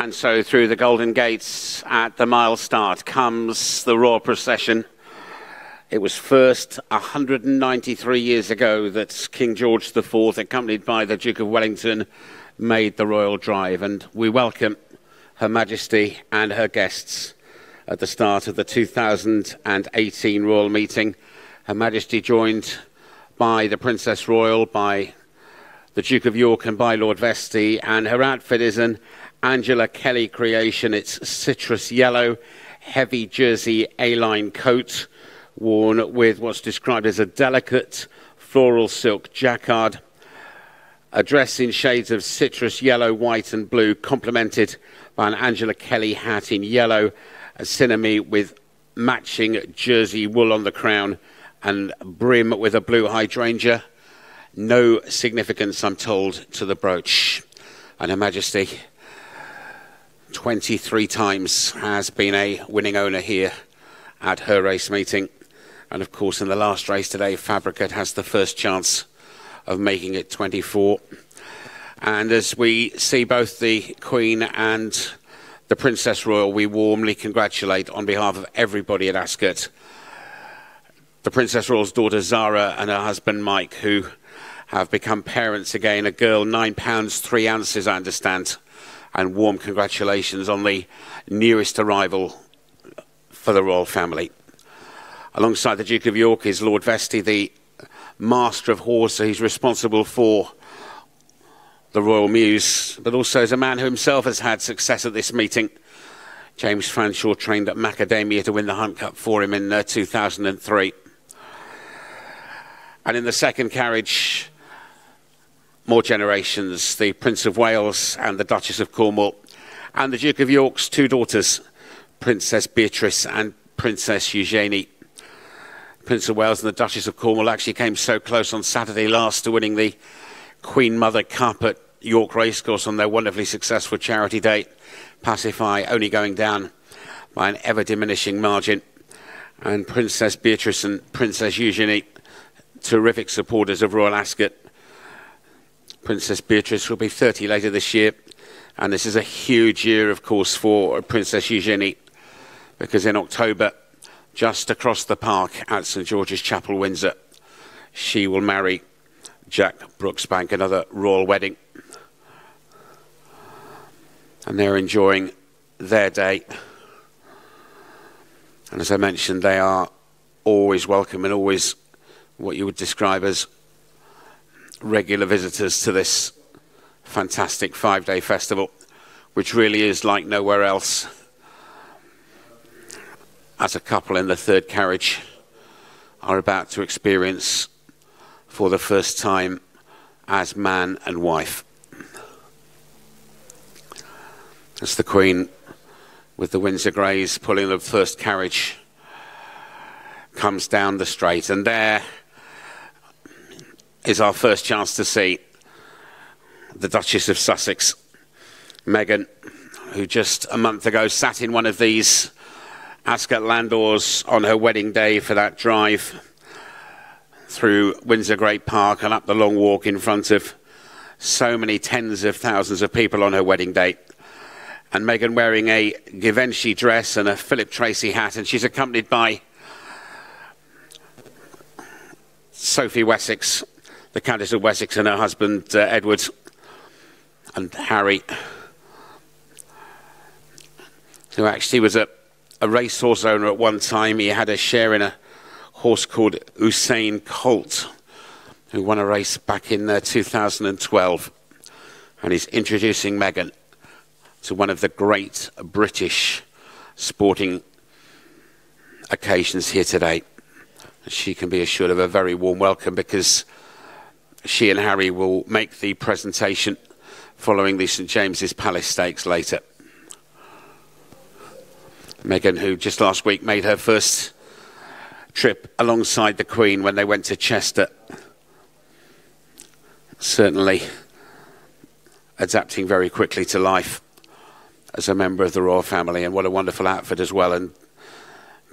And so through the Golden Gates at the mile start comes the royal procession. It was first 193 years ago that King George IV, accompanied by the Duke of Wellington, made the royal drive. And we welcome Her Majesty and her guests at the start of the 2018 royal meeting. Her Majesty joined by the Princess Royal, by the Duke of York, and by Lord Vestey, and her outfit is an Angela Kelly creation. It's citrus yellow, heavy jersey A-line coat worn with what's described as a delicate floral silk jacquard. A dress in shades of citrus yellow, white and blue, complemented by an Angela Kelly hat in yellow, a cinnamon with matching jersey wool on the crown and brim with a blue hydrangea. No significance, I'm told, to the brooch. And Her Majesty 23 times has been a winning owner here at her race meeting. And of course, in the last race today, Fabricate has the first chance of making it 24. And as we see both the Queen and the Princess Royal, we warmly congratulate on behalf of everybody at Ascot the Princess Royal's daughter Zara and her husband Mike, who have become parents again. A girl, nine pounds, three ounces, I understand and warm congratulations on the newest arrival for the royal family. Alongside the Duke of York is Lord Vestey, the master of horse. He's responsible for the Royal Mews, but also as a man who himself has had success at this meeting. James Fanshawe trained at Macadamia to win the Hunt Cup for him in uh, 2003. And in the second carriage, more generations, the Prince of Wales and the Duchess of Cornwall, and the Duke of York's two daughters, Princess Beatrice and Princess Eugenie. Prince of Wales and the Duchess of Cornwall actually came so close on Saturday last to winning the Queen Mother Cup at York Racecourse on their wonderfully successful charity day. Pacify only going down by an ever diminishing margin. And Princess Beatrice and Princess Eugenie, terrific supporters of Royal Ascot, Princess Beatrice will be 30 later this year. And this is a huge year, of course, for Princess Eugenie, because in October, just across the park at St George's Chapel, Windsor, she will marry Jack Brooksbank, another royal wedding. And they're enjoying their day. And as I mentioned, they are always welcome and always what you would describe as regular visitors to this fantastic five day festival, which really is like nowhere else. As a couple in the third carriage are about to experience for the first time as man and wife. As the Queen, with the Windsor Greys pulling the first carriage, comes down the straight, and there is our first chance to see the Duchess of Sussex, Meghan, who just a month ago sat in one of these Ascot Landaus on her wedding day for that drive through Windsor Great Park and up the long walk in front of so many tens of thousands of people on her wedding day. And Meghan wearing a Givenchy dress and a Philip Treacy hat, and she's accompanied by Sophie Wessex, the Countess of Wessex and her husband uh, Edward and Harry, who actually was a, a racehorse owner at one time. He had a share in a horse called Usain Colt, who won a race back in uh, 2012. And he's introducing Meghan to one of the great British sporting occasions here today. And she can be assured of a very warm welcome because she and Harry will make the presentation following the St James's Palace Stakes later. Meghan, who just last week made her first trip alongside the Queen when they went to Chester, certainly adapting very quickly to life as a member of the royal family, and what a wonderful outfit as well, and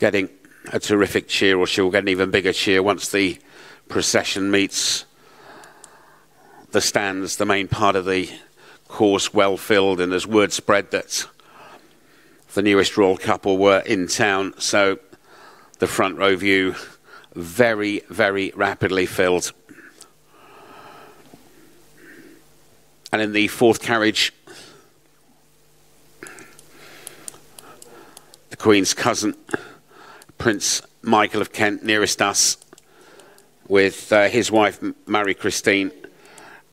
getting a terrific cheer, or she'll get an even bigger cheer once the procession meets the stands, the main part of the course well filled, and there's word spread that the newest royal couple were in town. So the front row view very, very rapidly filled. And in the fourth carriage, the Queen's cousin, Prince Michael of Kent, nearest us, with uh, his wife, Marie Christine,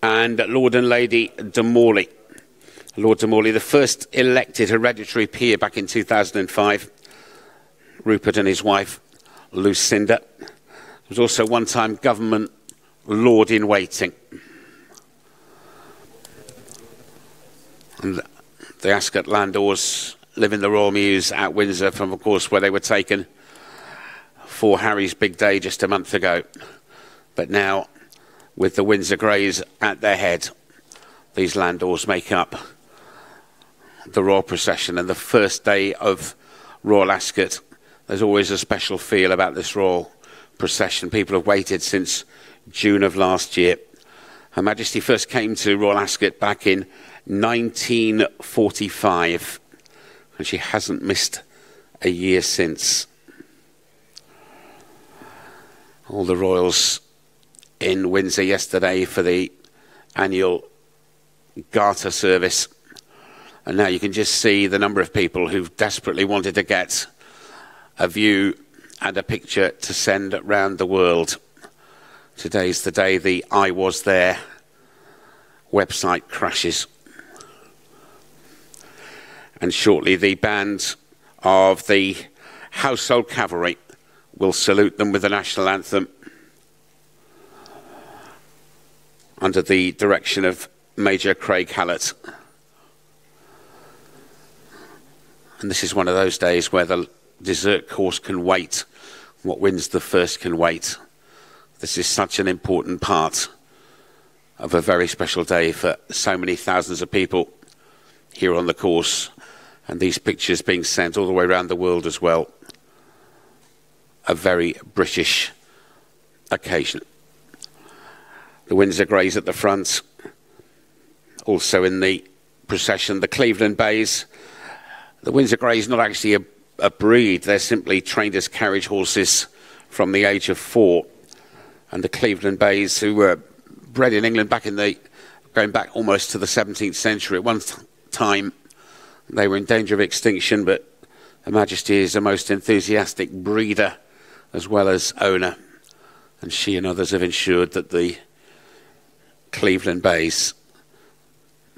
and Lord and Lady de Mauley. Lord de Mauley, the first elected hereditary peer back in 2005. Rupert and his wife, Lucinda, was also one time government lord in waiting. And the Ascot Landaus live in the Royal Mews at Windsor, from, of course, where they were taken for Harry's big day just a month ago. But now, with the Windsor Greys at their head, these Landaus make up the royal procession and the first day of Royal Ascot. There's always a special feel about this royal procession. People have waited since June of last year. Her Majesty first came to Royal Ascot back in 1945, and she hasn't missed a year since. All the royals in Windsor yesterday for the annual Garter service. And now you can just see the number of people who've desperately wanted to get a view and a picture to send around the world. Today's the day the I Was There website crashes. And shortly, the band of the Household Cavalry will salute them with the national anthem under the direction of Major Craig Hallett. And this is one of those days where the dessert course can wait. What wins the first can wait. This is such an important part of a very special day for so many thousands of people here on the course, and these pictures being sent all the way around the world as well. A very British occasion. The Windsor Greys at the front, also in the procession, the Cleveland Bays. The Windsor Greys not actually a, a breed, they're simply trained as carriage horses from the age of four. And the Cleveland Bays, who were bred in England back in the, going back almost to the 17th century. At one time, they were in danger of extinction, but Her Majesty is a most enthusiastic breeder as well as owner. And she and others have ensured that the Cleveland Bays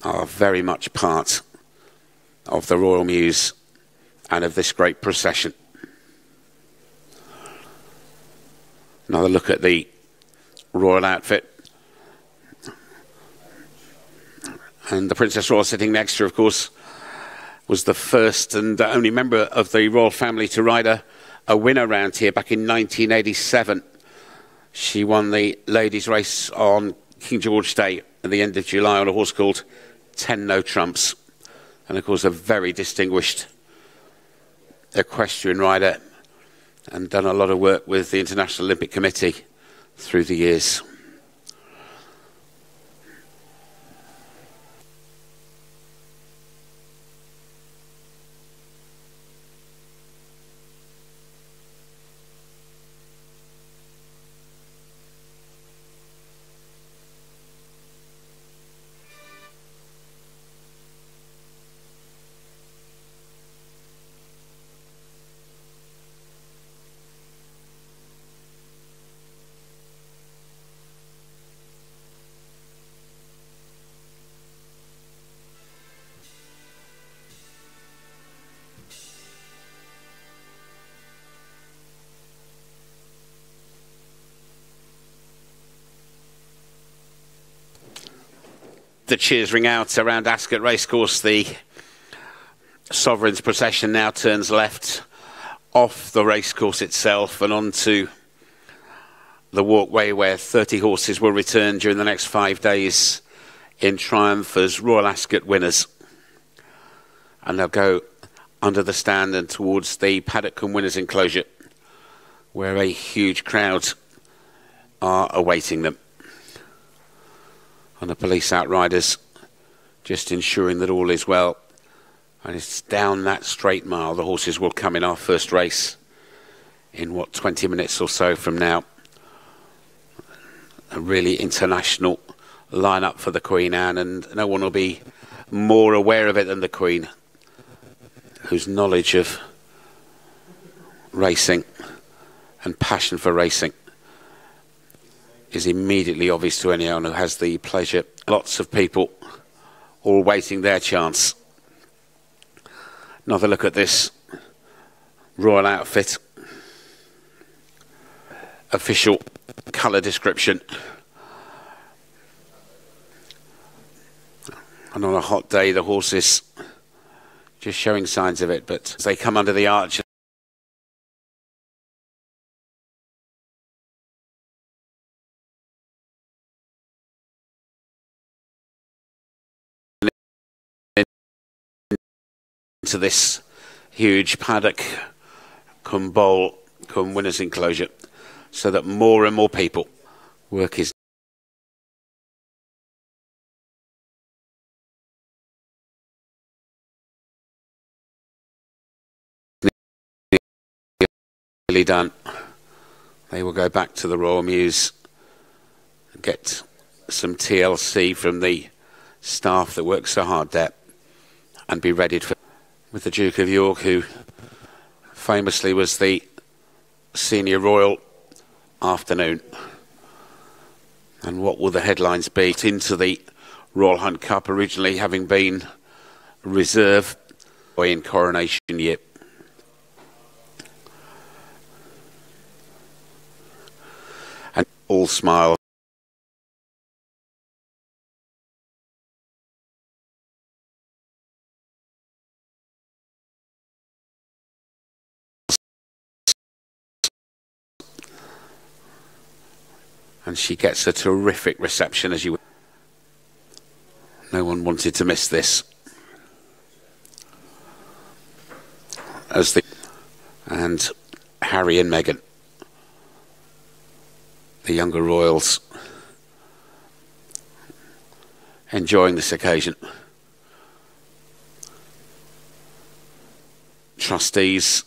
are very much part of the Royal Mews and of this great procession. Another look at the royal outfit. And the Princess Royal sitting next to her, of course, was the first and only member of the royal family to ride a, a winner round here back in 1987. She won the ladies' race on King George Day at the end of July on a horse called Ten No Trumps. And of course, a very distinguished equestrian rider and done a lot of work with the International Olympic Committee through the years. The cheers ring out around Ascot Racecourse. The Sovereign's procession now turns left off the racecourse itself and onto the walkway where 30 horses will return during the next five days in triumph as Royal Ascot winners. And they'll go under the stand and towards the paddock and winners enclosure where a huge crowd are awaiting them and the police outriders just ensuring that all is well. And it's down that straight mile. The horses will come in our first race in what, 20 minutes or so from now. A really international lineup for the Queen Anne, and no one will be more aware of it than the Queen, whose knowledge of racing and passion for racing is immediately obvious to anyone who has the pleasure. Lots of people all waiting their chance. Another look at this royal outfit. Official colour description. And on a hot day, the horses just showing signs of it, but as they come under the arch into this huge paddock come bowl come winners enclosure so that more and more people work his nearly done. They will go back to the Royal Mews and get some TLC from the staff that works so hard there and be ready for with the Duke of York, who famously was the senior royal afternoon. And what will the headlines be into the Royal Hunt Cup, originally having been reserve in coronation year? And all smile. And she gets a terrific reception as you. No one wanted to miss this. As the and Harry and Meghan, the younger royals, enjoying this occasion. Trustees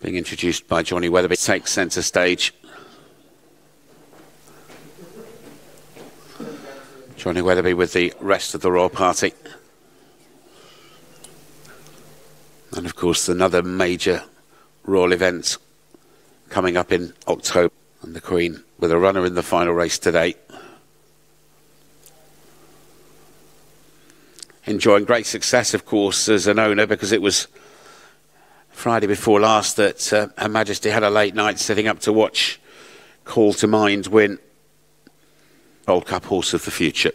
being introduced by Johnny Weatherby take centre stage. Johnny Weatherby with the rest of the royal party. And of course, another major royal event coming up in October. And the Queen with a runner in the final race today. Enjoying great success, of course, as an owner because it was Friday before last that uh, Her Majesty had a late night sitting up to watch Call to Mind win Gold Cup horse of the future.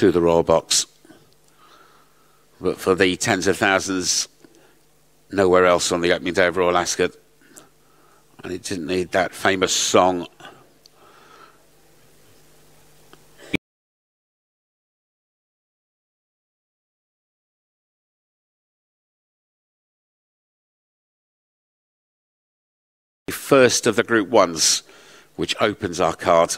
To the royal box. But for the tens of thousands, nowhere else on the opening day of Royal Ascot. And it didn't need that famous song. First of the Group 1s, which opens our card.